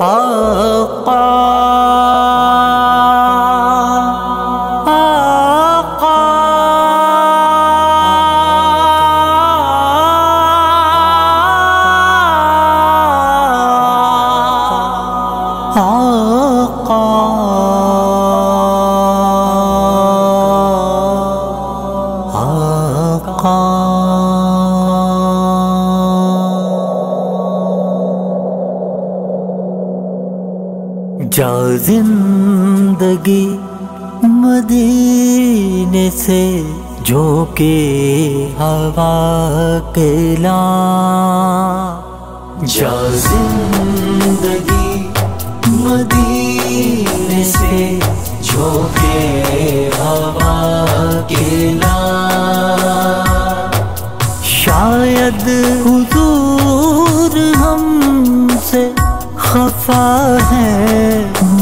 آقا جا زندگی مدینے سے جو کہ ہوا کلا جا زندگی مدینے سے جو کہ ہوا کلا شاید حضور ہم سے خفا ہے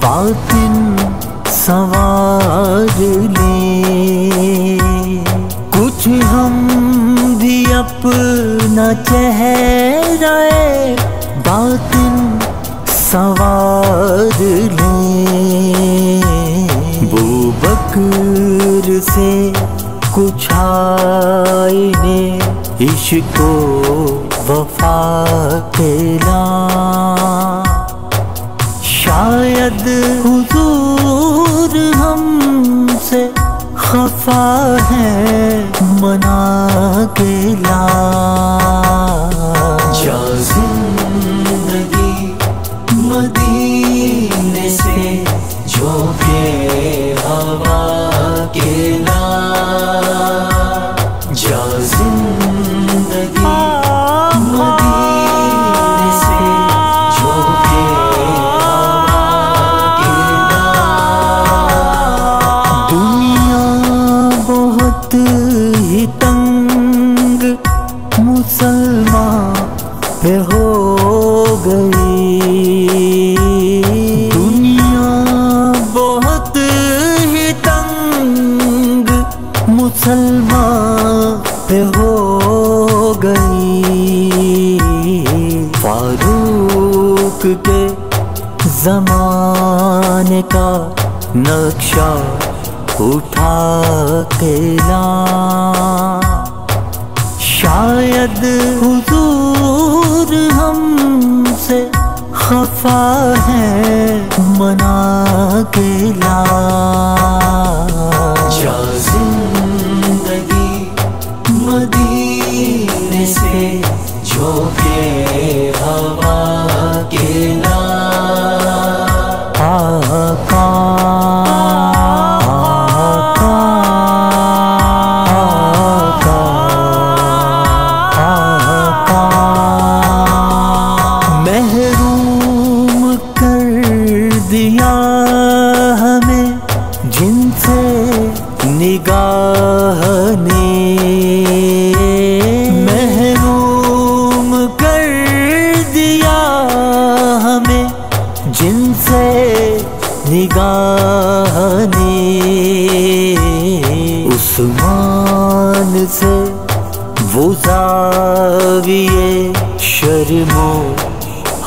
باطن سوار لیں کچھ ہم بھی اپنا چہرہ باطن سوار لیں بو بکر سے کچھ آئینے عشق و وفا کلا شاید حضور ہم سے خفا ہے، منا کے لا جا زندگی مدینے سے جھوکے ہوا۔ مسلمان پہ ہو گئی۔ فاروق کے زمانے کا نقشہ اٹھا کے لا شاید حضور ہم سے خفا ہے، منا کے لا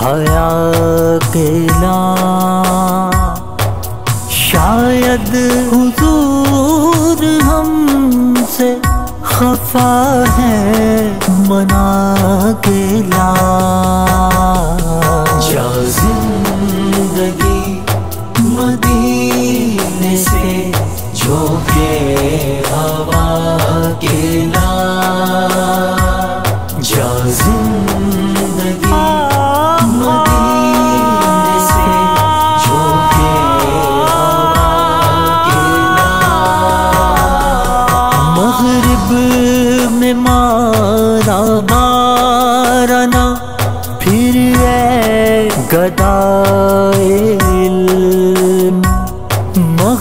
حیا لا شاید حضور ہم سے خفا ہے منا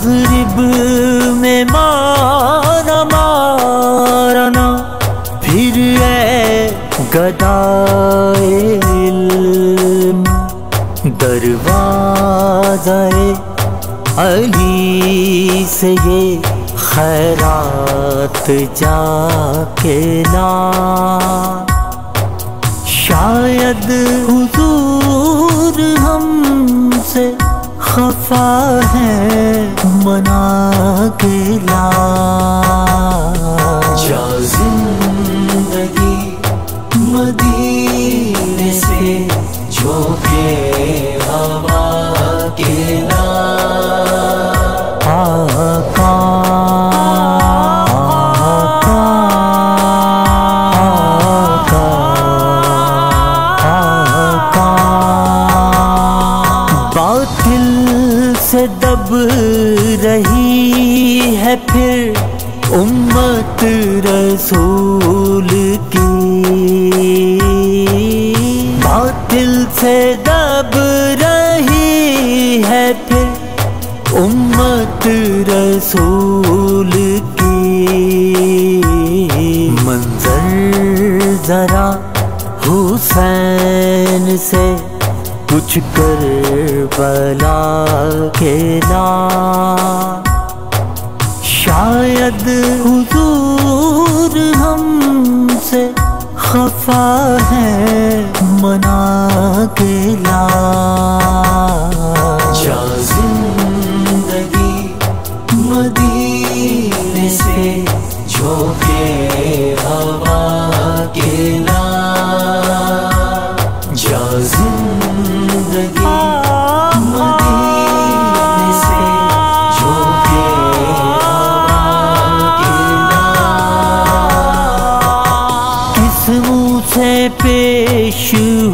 مغرب میں مارا مارنا پھر اے گدائے علم، دروازہ علی سے یہ خیرات جا کے لا شاید حضور ہم خفا ہے منا کے رسول کی۔ باطل سے دب رہی ہے پھر امت رسول کی۔ منظر ذرا حسین سے کچھ کر بلا کھیلا شاید حضور ہم سے خفا ہے منا کے لا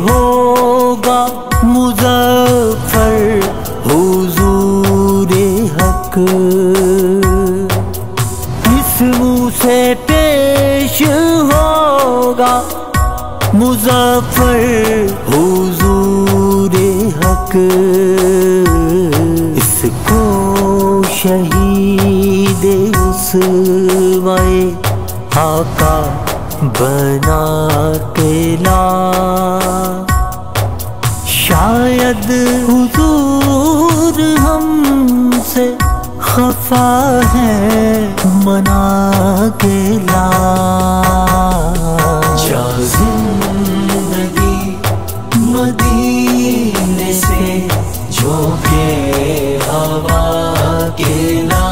ہوگا مظفر حضور حق۔ کس منہ سے پیش ہوگا مظفر حضور حق۔ اس کو شہید اس حضور ہم سے خفا ہے، منا کے لا جا زندگی مدینے سے جو کہ ہوا کے لا